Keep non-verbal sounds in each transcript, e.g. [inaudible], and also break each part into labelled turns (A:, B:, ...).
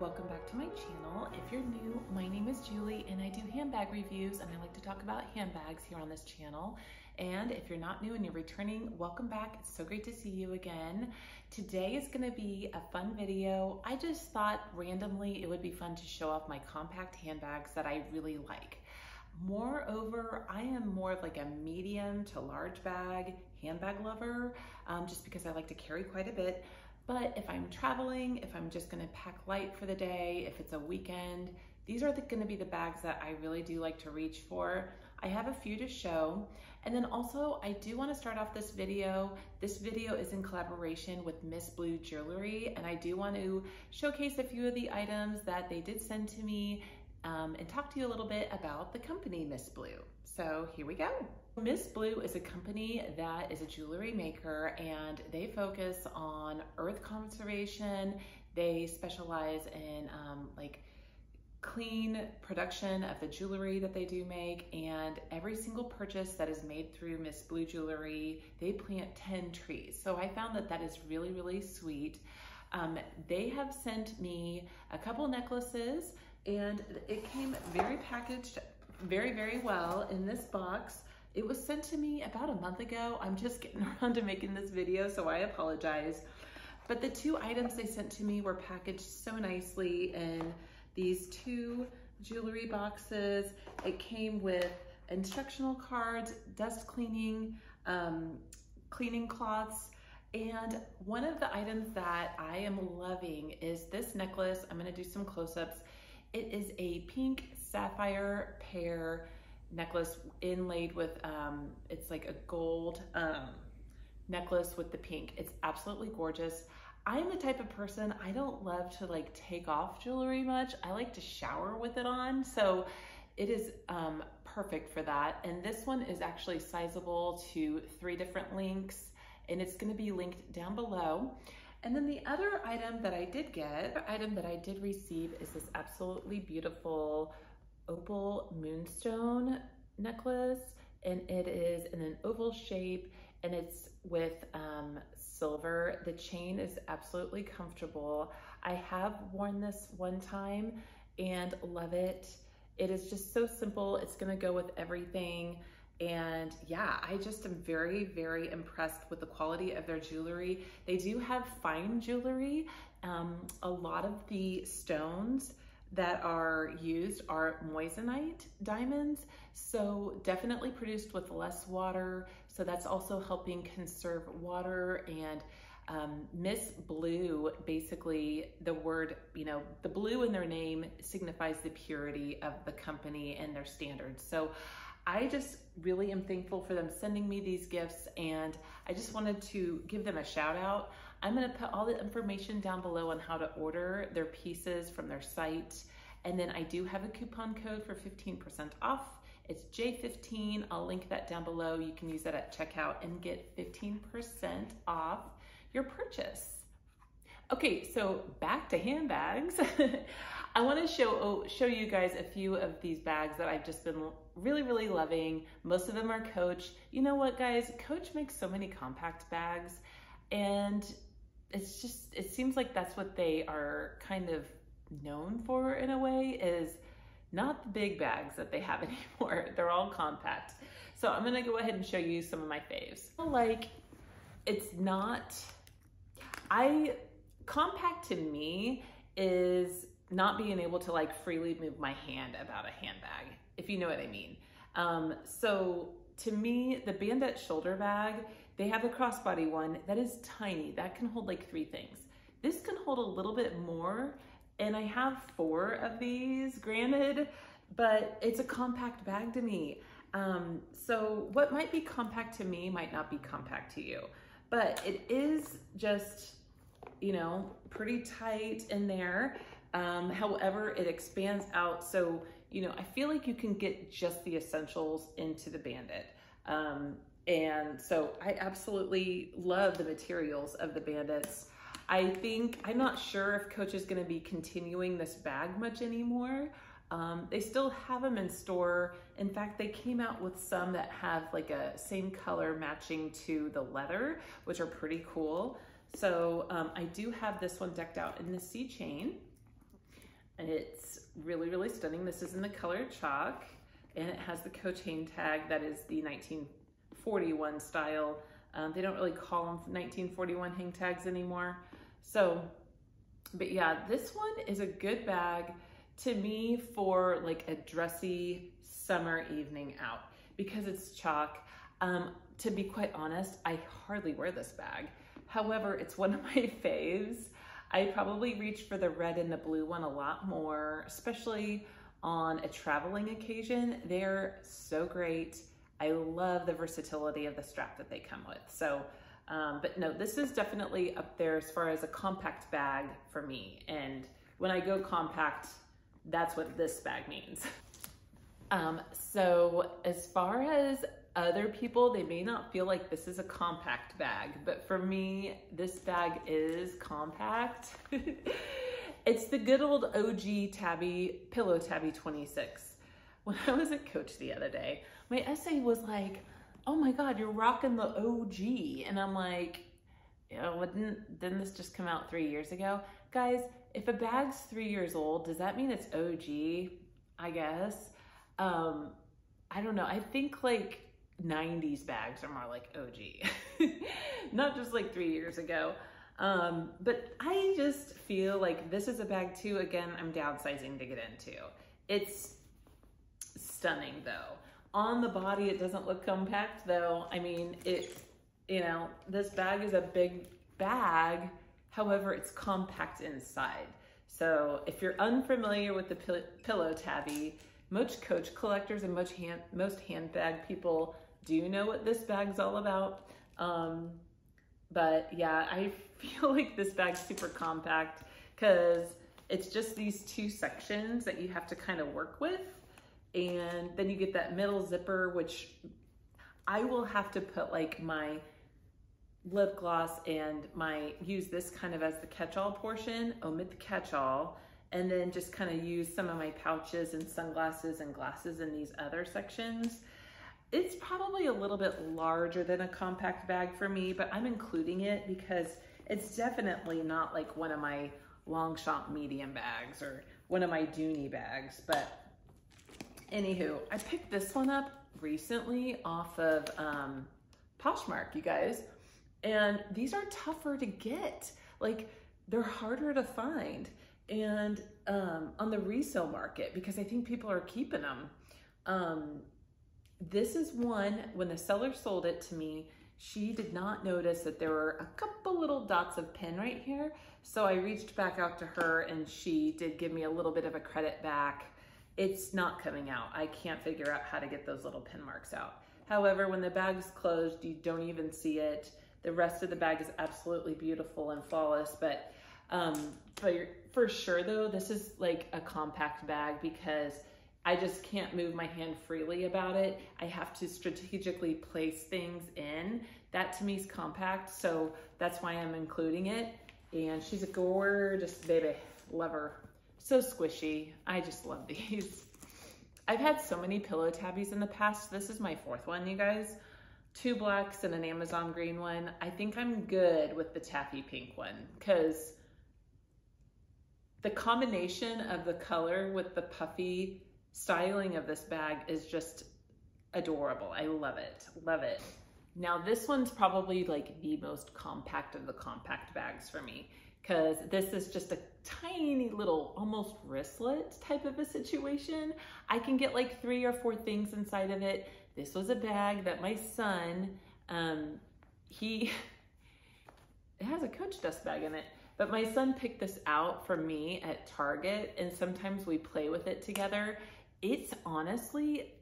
A: welcome back to my channel. If you're new, my name is Julie and I do handbag reviews and I like to talk about handbags here on this channel. And if you're not new and you're returning, welcome back. It's so great to see you again. Today is gonna be a fun video. I just thought randomly it would be fun to show off my compact handbags that I really like. Moreover, I am more of like a medium to large bag handbag lover, um, just because I like to carry quite a bit. But if I'm traveling, if I'm just gonna pack light for the day, if it's a weekend, these are the, gonna be the bags that I really do like to reach for. I have a few to show. And then also, I do wanna start off this video. This video is in collaboration with MsBlue Jewelry, and I do want to showcase a few of the items that they did send to me um, and talk to you a little bit about the company MsBlue. So here we go. MsBlue is a company that is a jewelry maker and they focus on earth conservation. They specialize in um, like clean production of the jewelry that they do make and every single purchase that is made through MsBlue Jewelry, they plant 10 trees. So I found that that is really, really sweet. Um, they have sent me a couple necklaces and it came very packaged very, very well in this box. It was sent to me about a month ago. I'm just getting [laughs] around to making this video, so I apologize. But the two items they sent to me were packaged so nicely in these two jewelry boxes. It came with instructional cards, dust cleaning, um, cleaning cloths, and one of the items that I am loving is this necklace. I'm gonna do some close-ups. It is a pink sapphire pear necklace inlaid with, um, it's like a gold um, necklace with the pink. It's absolutely gorgeous. I am the type of person, I don't love to like take off jewelry much. I like to shower with it on. So it is um, perfect for that. And this one is actually sizable to three different links and it's gonna be linked down below. And then the other item that I did get, item that I did receive is this absolutely beautiful opal moonstone necklace and it is in an oval shape and it's with um, silver. The chain is absolutely comfortable. I have worn this one time and love it. It is just so simple. It's gonna go with everything. And yeah, I just am very, very impressed with the quality of their jewelry. They do have fine jewelry. Um, a lot of the stones that are used are moissanite diamonds. So definitely produced with less water. So that's also helping conserve water and um, Miss Blue, basically the word, you know, the blue in their name signifies the purity of the company and their standards. So I just really am thankful for them sending me these gifts and I just wanted to give them a shout out. I'm gonna put all the information down below on how to order their pieces from their site. And then I do have a coupon code for 15% off. It's J15, I'll link that down below. You can use that at checkout and get 15% off your purchase. Okay, so back to handbags. [laughs] I wanna show, oh, show you guys a few of these bags that I've just been really, really loving. Most of them are Coach. You know what guys, Coach makes so many compact bags and it's just, it seems like that's what they are kind of known for in a way is not the big bags that they have [laughs] anymore. They're all compact. So I'm gonna go ahead and show you some of my faves. Like, it's not, I, compact to me is not being able to like freely move my hand about a handbag, if you know what I mean. Um, so to me, the Bandit shoulder bag, they have a crossbody one that is tiny. That can hold like three things. This can hold a little bit more, and I have four of these, granted, but it's a compact bag to me. Um, so what might be compact to me might not be compact to you, but it is just, you know, pretty tight in there. Um, however, it expands out. So, you know, I feel like you can get just the essentials into the Bandit. Um, and so I absolutely love the materials of the Bandits. I think, I'm not sure if Coach is gonna be continuing this bag much anymore. Um, they still have them in store. In fact, they came out with some that have like a same color matching to the leather, which are pretty cool. So um, I do have this one decked out in the C chain. And it's really, really stunning. This is in the color chalk and it has the Coach tag that is the 1941 style. Um, they don't really call them 1941 hang tags anymore. So, but yeah, this one is a good bag to me for like a dressy summer evening out because it's chalk. Um, to be quite honest, I hardly wear this bag. However, it's one of [laughs] my faves. I probably reach for the red and the blue one a lot more, especially on a traveling occasion. They're so great. I love the versatility of the strap that they come with. So, um, but no, this is definitely up there as far as a compact bag for me. And when I go compact, that's what this bag means. [laughs] Um, so as far as other people, they may not feel like this is a compact bag, but for me, this bag is compact. [laughs] it's the good old OG Tabby, Pillow Tabby 26. When I was at Coach the other day, my SA was like, oh my God, you're rocking the OG. And I'm like, didn't, didn't this just come out three years ago? Guys, if a bag's three years old, does that mean it's OG? I guess. Um, I don't know. I think like 90s bags are more like OG, [laughs] not just like three years ago. Um, but I just feel like this is a bag too. Again, I'm downsizing to get into. It's stunning though. On the body, it doesn't look compact though. I mean, it, you know, this bag is a big bag. However, it's compact inside. So if you're unfamiliar with the pillow tabby, most coach collectors and most, hand, most handbag people do know what this bag's all about. Um, but yeah, I [laughs] feel like this bag's super compact because it's just these two sections that you have to kind of work with. And then you get that middle zipper, which I will have to put like my lip gloss and my, use this kind of as the catch-all portion, omit the catch-all, and then just kind of use some of my pouches and sunglasses and glasses in these other sections. It's probably a little bit larger than a compact bag for me, but I'm including it because it's definitely not like one of my long Longchamp medium bags or one of my Dooney bags. But anywho, I picked this one up recently off of um, Poshmark, you guys. And these are tougher to get. Like they're harder to find and um, on the resale market because I think people are keeping them. Um, this is one, when the seller sold it to me, she did not notice that there were a couple little dots of pin right here. So I reached back out to her and she did give me a little bit of a credit back. It's not coming out. I can't figure out how to get those little pin marks out. However, when the bag's closed, you don't even see it. The rest of the bag is absolutely beautiful and flawless, but um, for, for sure though, this is like a compact bag because I just can't move my hand freely about it. I have to strategically place things in. That to me is compact, so that's why I'm including it. And she's a gorgeous baby. Love her. So squishy. I just love these. [laughs] I've had so many pillow tabbies in the past. This is my fourth one, you guys. Two blacks and an Amazon green one. I think I'm good with the taffy pink one because the combination of the color with the puffy styling of this bag is just adorable. I love it, love it. Now this one's probably like the most compact of the compact bags for me because this is just a tiny little almost wristlet type of a situation. I can get like three or four things inside of it. This was a bag that my son, um, he, [laughs] it has a coach dust bag in it, but my son picked this out for me at Target and sometimes we play with it together it's honestly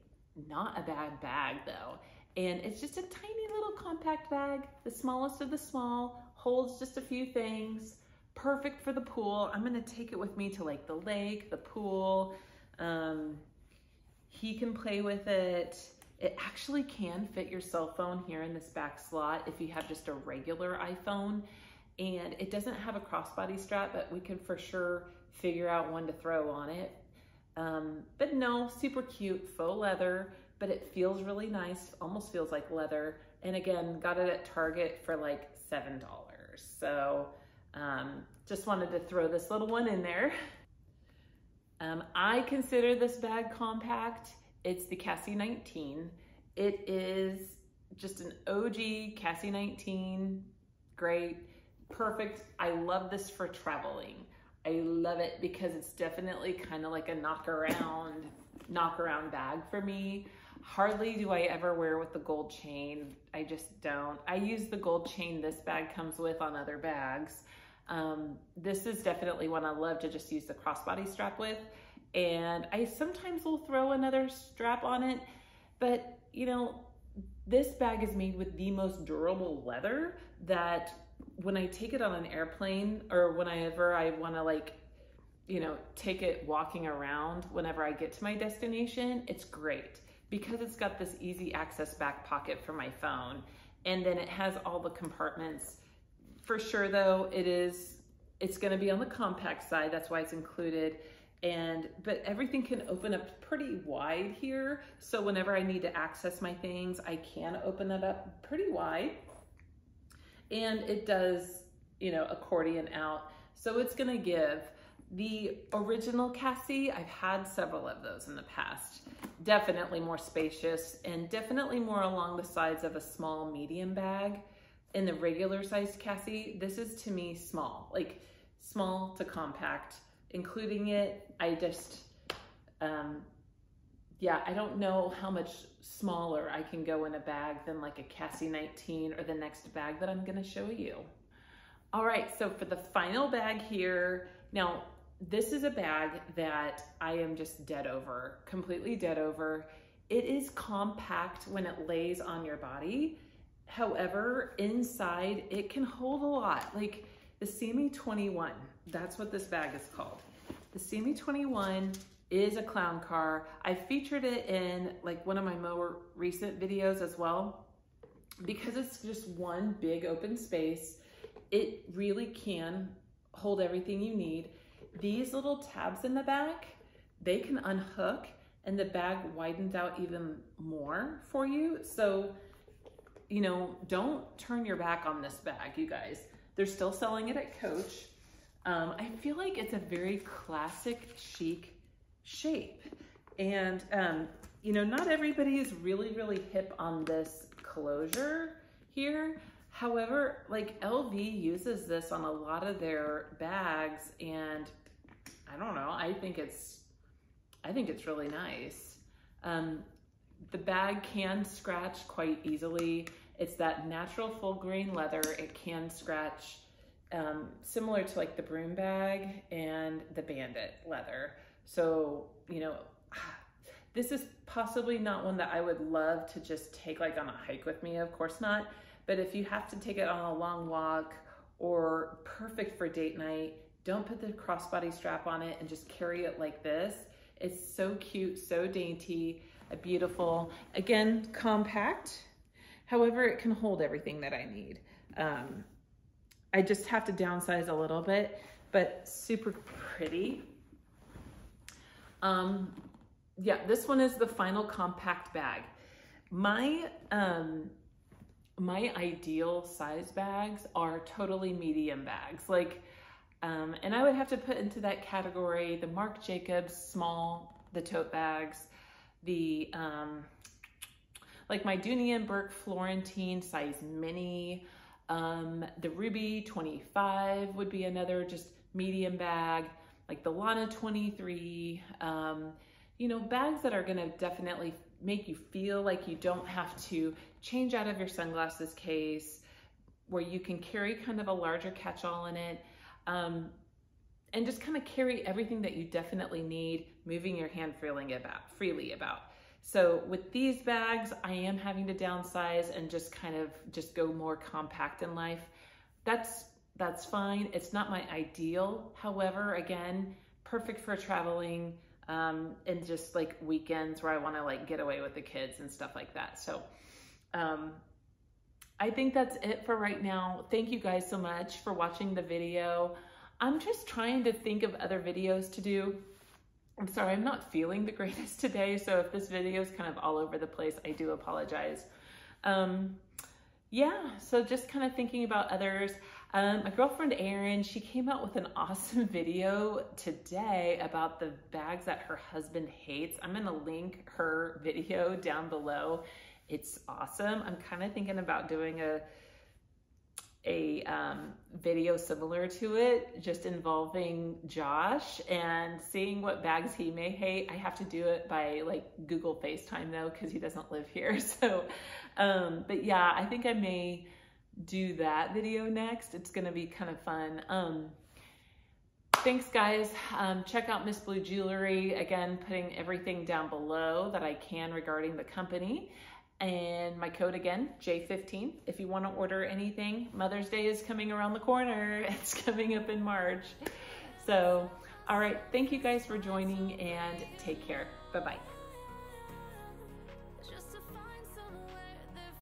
A: not a bad bag though. And it's just a tiny little compact bag, the smallest of the small, holds just a few things, perfect for the pool. I'm gonna take it with me to like the lake, the pool. Um, he can play with it. It actually can fit your cell phone here in this back slot if you have just a regular iPhone. And it doesn't have a crossbody strap, but we can for sure figure out one to throw on it. Um, but no, super cute, faux leather, but it feels really nice, almost feels like leather. And again, got it at Target for like $7. So um, just wanted to throw this little one in there. Um, I consider this bag compact. It's the Cassie 19. It is just an OG Cassie 19. Great, perfect. I love this for traveling. I love it because it's definitely kind of like a knock around, knock around bag for me. Hardly do I ever wear with the gold chain. I just don't. I use the gold chain this bag comes with on other bags. Um, this is definitely one I love to just use the crossbody strap with. And I sometimes will throw another strap on it, but you know, this bag is made with the most durable leather that when I take it on an airplane or whenever I want to like, you know, take it walking around whenever I get to my destination, it's great because it's got this easy access back pocket for my phone. And then it has all the compartments. For sure though, it is, it's gonna be on the compact side. That's why it's included. And, but everything can open up pretty wide here. So whenever I need to access my things, I can open it up pretty wide. And it does, you know, accordion out. So it's gonna give the original Cassie, I've had several of those in the past. Definitely more spacious and definitely more along the sides of a small medium bag. In the regular sized Cassie, this is to me small, like small to compact. Including it, I just, um, yeah, I don't know how much smaller I can go in a bag than like a Cassie 19 or the next bag that I'm gonna show you. All right, so for the final bag here, now this is a bag that I am just dead over, completely dead over. It is compact when it lays on your body. However, inside it can hold a lot. Like the Sammy 21, that's what this bag is called. The Sammy 21 is a clown car. I featured it in like one of my more recent videos as well because it's just one big open space. It really can hold everything you need. These little tabs in the back, they can unhook and the bag widens out even more for you. So, you know, don't turn your back on this bag, you guys. They're still selling it at Coach. Um, I feel like it's a very classic chic shape. And, um, you know, not everybody is really, really hip on this closure here. However, like LV uses this on a lot of their bags and I don't know. I think it's, I think it's really nice. Um, the bag can scratch quite easily. It's that natural full grain leather. It can scratch um, similar to like the broom bag and the bandit leather. So, you know, [sighs] this is possibly not one that I would love to just take like on a hike with me, of course not. But if you have to take it on a long walk or perfect for date night, don't put the crossbody strap on it and just carry it like this. It's so cute, so dainty, a beautiful. Again, compact. However, it can hold everything that I need. Um, I just have to downsize a little bit, but super pretty. Um, yeah, this one is the final compact bag. My, um, my ideal size bags are totally medium bags. Like um, and I would have to put into that category the Marc Jacobs small, the tote bags, the um, like my Dooney and Bourke Florentine size mini, um, the Ruby 25 would be another just medium bag, like the Lana 23, um, you know, bags that are gonna definitely make you feel like you don't have to change out of your sunglasses case, where you can carry kind of a larger catch-all in it um, and just kind of carry everything that you definitely need, moving your hand freely about. Freely about. So with these bags, I am having to downsize and just kind of just go more compact in life. That's that's fine. It's not my ideal. However, again, perfect for traveling um, and just like weekends where I want to like get away with the kids and stuff like that. So um, I think that's it for right now. Thank you guys so much for watching the video. I'm just trying to think of other videos to do. I'm sorry, I'm not feeling the [laughs] greatest today, so if this video is kind of all over the place, I do apologize. Um, yeah, so just kind of thinking about others. Um, my girlfriend Erin, she came out with an [laughs] awesome video today about the bags that her husband hates. I'm gonna link her [laughs] video down below. It's awesome. I'm kind of thinking about doing a a um, video similar to it, just involving Josh and seeing what bags he may hate. I have to do it by like Google FaceTime though, because he doesn't live here. [laughs] So, um, but yeah, I think I may do that video next. It's gonna be kind of fun. Um, thanks guys. Um, check out MsBlue Jewelry. Again, putting everything down below that I can regarding the company. And my code again, J15. If you want to order anything, Mother's Day is coming around the corner. [laughs] It's coming up in March. So, all right. Thank you guys for joining and take care. Bye-bye.